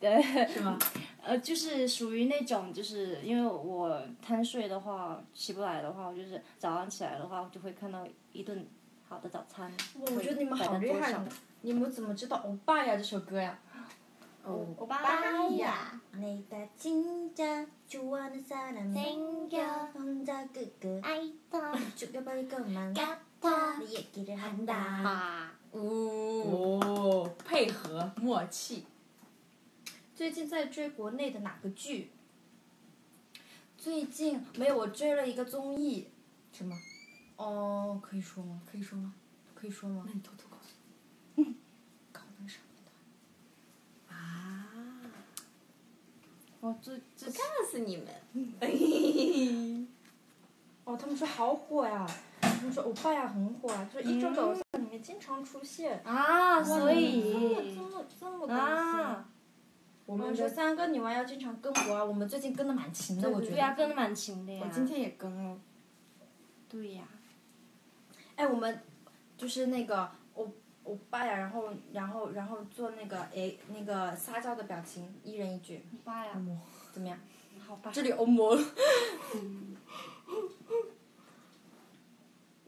对，是吗？ 呃，就是属于那种，就是因为我贪睡的话，起不来的话，我就是早上起来的话，我就会看到一顿好的早餐。我觉得你们好厉害！你们怎么知道《欧巴呀》这首歌呀？欧巴呀，你的진짜좋아하는사람생겨혼자그그아이터죽여버릴것만같아네얘기를한다哦，配合默契。 最近在追国内的哪个剧？最近没有，我追了一个综艺。什么？哦，可以说吗？可以说吗？可以说吗？那你偷偷告诉我。嗯。高登少年团。啊。哦，这这告诉你们。哦，他们说好火呀！他们说欧巴呀很火啊，就是一周的偶像里面经常出现。啊，所以。这么这么啊。我们说三个女娃要经常更活啊！我们最近更的蛮勤的，我觉得。对呀，更的蛮勤的呀。我今天也更了。对呀。哎，我们就是那个我我爸呀，然后然后然后做那个哎那个撒娇的表情，一人一句。欧巴呀。怎么样？好吧。这里欧摩。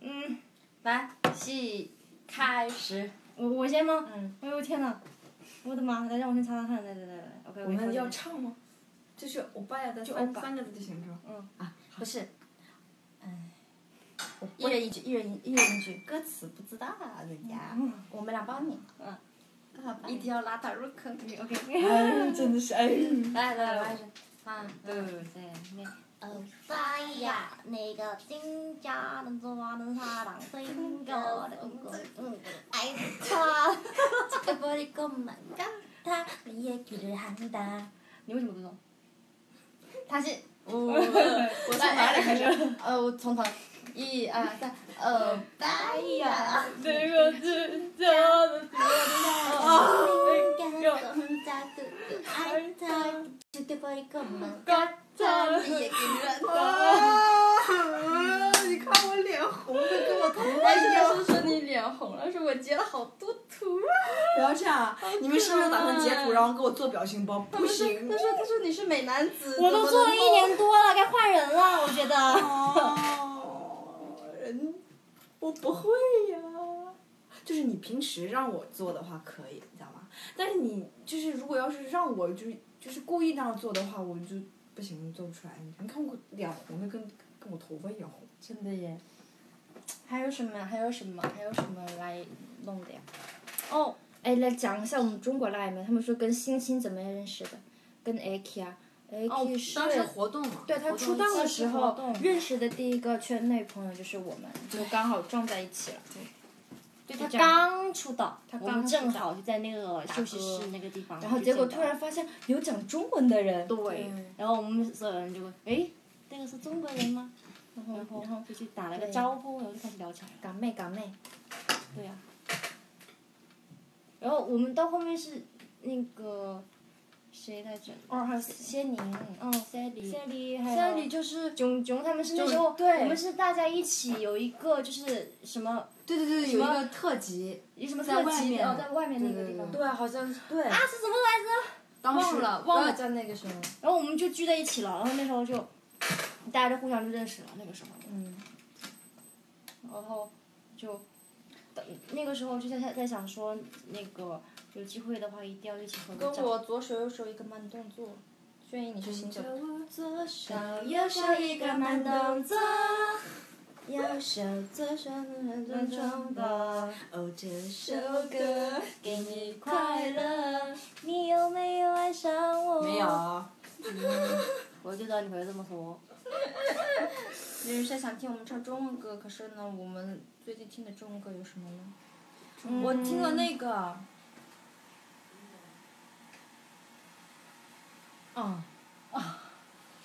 嗯。来，戏开始。我我先吗？嗯。哎呦天呐！我的妈！来让我先擦擦汗，来来来来，OK。我们要唱吗？就是欧巴呀的三三个字就行是吧？嗯。啊，不是。哎。一人一句，一人一人一句。歌词不知道啊，人家。我们俩帮你。嗯。一定要拉他入坑，OK。哎，真的是哎。来来来，三、二、三、四。欧巴呀，那个金家能做能啥当真个的，爱他，这个玻璃哥们干他，你也给人喊的。你为什么不懂？他是。我从哪里开始？呃，我从头。一二三，欧巴呀，那个金家的做能啥当真个，爱他，这个玻璃哥们干。啊！你看我脸红的跟我头发一样。不是说你脸红了，说我截了好多图。不要这样，你们是不是打算截图然后给我做表情包？不行。他说：“他说你是美男子。”我都做了一年多了，该换人了，我觉得。哦，人，我不会呀。就是你平时让我做的话可以，你知道吗？但是你就是如果要是让我就是就是故意那样做的话，我就。不行，做不出来。你看我脸红的跟跟我头发一样红。真的耶。还有什么？还有什么？还有什么来弄的呀？哦，哎，来讲一下我们中国那一面。他们说跟星星怎么认识的？跟 AK 啊，AK 是。当时活动嘛。对他出道的时候认识的第一个圈内朋友就是我们，就刚好撞在一起了。对。他刚出道，他刚正好就在那个休息室那个地方，然后结果突然发现有讲中文的人，对，然后我们所有人就问，哎，那个是中国人吗？然后然后就去打了个招呼，然后就开始聊起来，港妹港妹，对呀，然后我们到后面是那个。谁来着？哦，还有谢宁，嗯，谢丽，谢丽，谢丽就是囧囧，他们是那时候，我们是大家一起有一个就是什么？对对对，有一个特辑，有什么特辑？哦，在外面那个地方。对，好像是对。啊，是什么来着？忘了，忘了在那个时候。然后我们就聚在一起了，然后那时候就，大家就互相就认识了，那个时候。嗯。然后，就，那个时候就在在想说那个。有机会的话，一定要一起合个跟我左手右手一个慢动作，轩逸你是新走。左手右手一个慢动作，右手左手慢动作。哦，这首歌给你快乐，你有没有爱上我？没有。我就知道你会这么说。有些想听我们唱中文歌，可是呢，我们最近听的中文歌有什么呢？我听了那个。啊啊！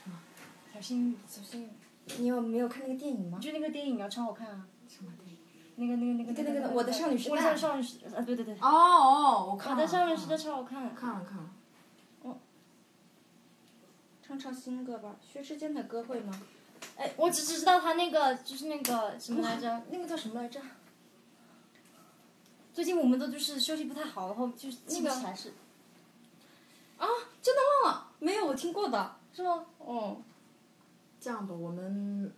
什么？小心小心！你有没有看那个电影吗？就那个电影啊，超好看啊！什么电影？那个那个那个那个我的少女时代。我的少女时啊，对对对。哦哦，我看了。我的少女时代超好看。看了看了。哦。唱唱新歌吧，薛之谦的歌会吗？哎，我只只知道他那个就是那个什么来着？那个叫什么来着？最近我们都就是休息不太好，然后就是记不起来是。啊！真的忘了，没有我听过的。是吗？哦，这样吧，我们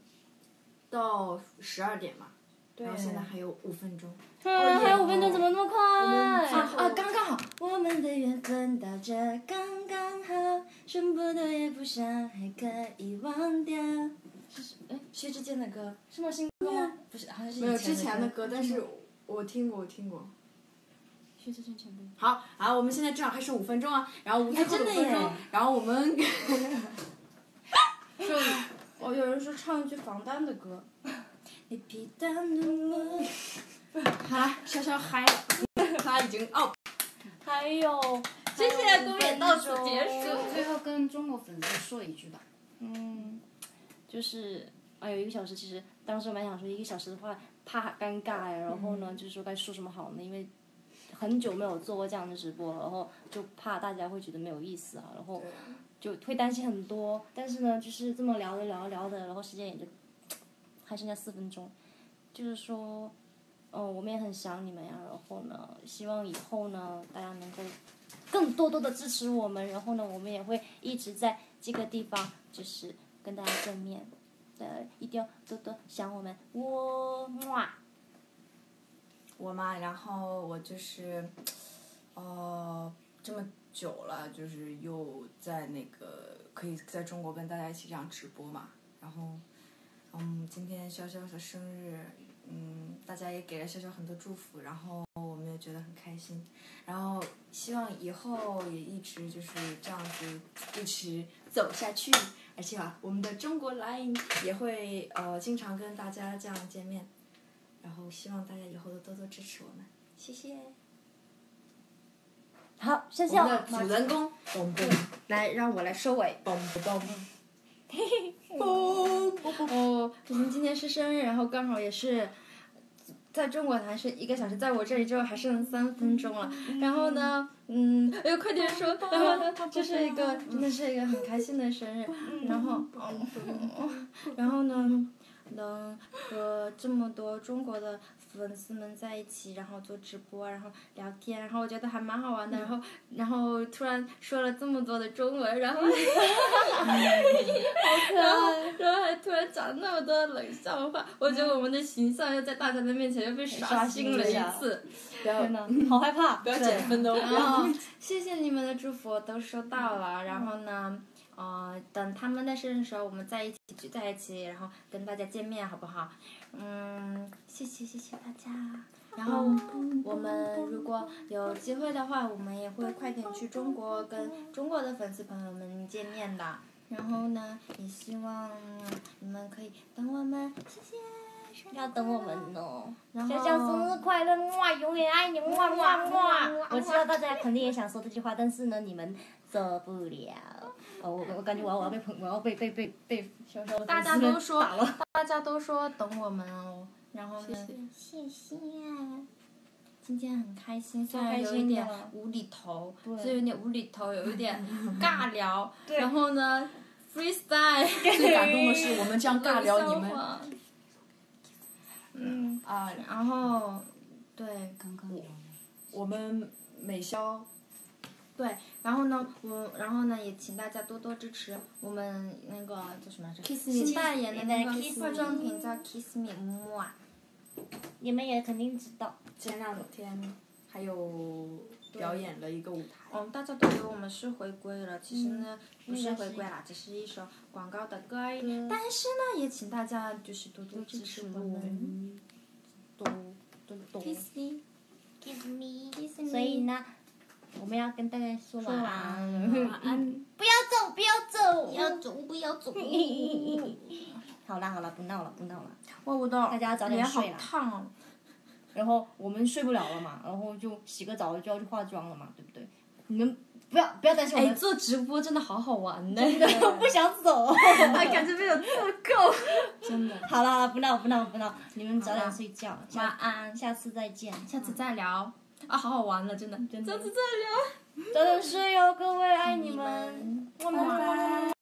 到十二点嘛，然后现在还有五分钟。嗯，还有五分钟，怎么那么快？啊啊，刚刚好。我们的缘分到这刚刚好，剩不多也不想，还可以忘掉。哎，薛之谦的歌是吗？新歌吗？不是，好像是没有之前的歌。但是我听过，我听过。薛之谦前辈。好，好，我们现在正好还剩五分钟啊，然后五分钟，然后我们 说，哦，有人说唱一句防弹的歌。你皮蛋的梦，好了，潇潇嗨了，他已经哦，还有，接下来公演到此结束。最最后跟中国粉丝说一句吧，嗯，就是哎，有一个小时，其实当时我蛮想说一个小时的话，怕尴尬呀，然后呢，就是说该说什么好呢？因为很久没有做过这样的直播了，然后就怕大家会觉得没有意思啊，然后就会担心很多。但是呢，就是这么聊着聊着聊的，然后时间也就还剩下四分钟，就是说，嗯，我们也很想你们呀，然后呢，希望以后呢，大家能够更多多的支持我们，然后呢，我们也会一直在这个地方，就是跟大家见面，呃，一定要多多想我们，我哇，我嘛，然后我就是，呃，这么久了，就是又在那个可以在中国跟大家一起这样直播嘛，然后，嗯，今天潇潇的生日，嗯，大家也给了潇潇很多祝福，然后我们也觉得很开心，然后希望以后也一直就是这样子一直走下去，而且啊，我们的中国 Line 也会呃经常跟大家这样见面。然后希望大家以后都多多支持我们，谢谢。好，笑我们的，主人公，嘣嘣来，让我来收尾。嘣嘣嘣，哦，我们今天是生日，然后刚好也是。在中国还是一个小时，在我这里之后还剩三分钟了。然后呢，嗯，哎呦，快点说！然后呢，这是一个真的是一个很开心的生日。然后，然后呢，能和这么多中国的粉丝们在一起，然后做直播，然后聊天，然后我觉得还蛮好玩的。然后，然后突然说了这么多的中文，然后，然后，然后还突然讲那么多冷笑话，我觉得我们的形象又在大家的面前又被刷新了一次。天哪，好害怕，不要减分的哦，然后谢谢你们的祝福，我都收到了。然后呢，呃，等他们的生日的时候，我们在一起聚在一起，然后跟大家见面，好不好？嗯，谢谢谢谢大家。然后我们如果有机会的话，我们也会快点去中国跟中国的粉丝朋友们见面的。然后呢，也希望你们可以等我们，谢谢。要等我们哦。然后小小生日快乐，哇，永远爱你，哇哇哇！我知道大家肯定也想说这句话，但是呢，你们做不了。哦，我我感觉我要我要被喷，我要被被被被小小的大家粉丝们都说打了。，大家都说等我们哦。然后呢？谢谢谢。今天很开心，虽然开有一点无厘头，对虽然有点无厘头，有一点 尬聊，对然后呢，freestyle，最感动的是我们这样尬聊你们嗯，啊，然后，对刚刚聊的我们美肖对，然后呢，我然后呢，也请大家多多支持我们那个叫什么来着 Kiss Me 新代言的那个 Kiss 化妆品叫 Kiss Me，哇，你们也肯定知道。前两天还有表演了一个舞台，嗯，大家都以为我们是回归了，其实呢、不是回归啦，只是一首广告的歌而已。但是呢，也请大家就是多多支持我们。多多多 Kiss me，kiss me，Kiss me 所以呢，我们要跟大家说晚安。晚安。不要走，不要走，要走不要走。好啦好啦，不闹了不闹了。哇，我的大家早点睡啦烫哦。然后我们睡不了了嘛，然后就洗个澡就要去化妆了嘛，对不对？你们不要不要担心我哎，们，做直播真的好好玩呢，真的 不想走。还感觉没有做够。真的。好了好了，不闹不闹不闹，你们早点睡觉，晚安，下次再见，下次再聊。啊，好好玩了，真的。真的下次再聊。早点睡哟，各位，爱你你们们，么么哒。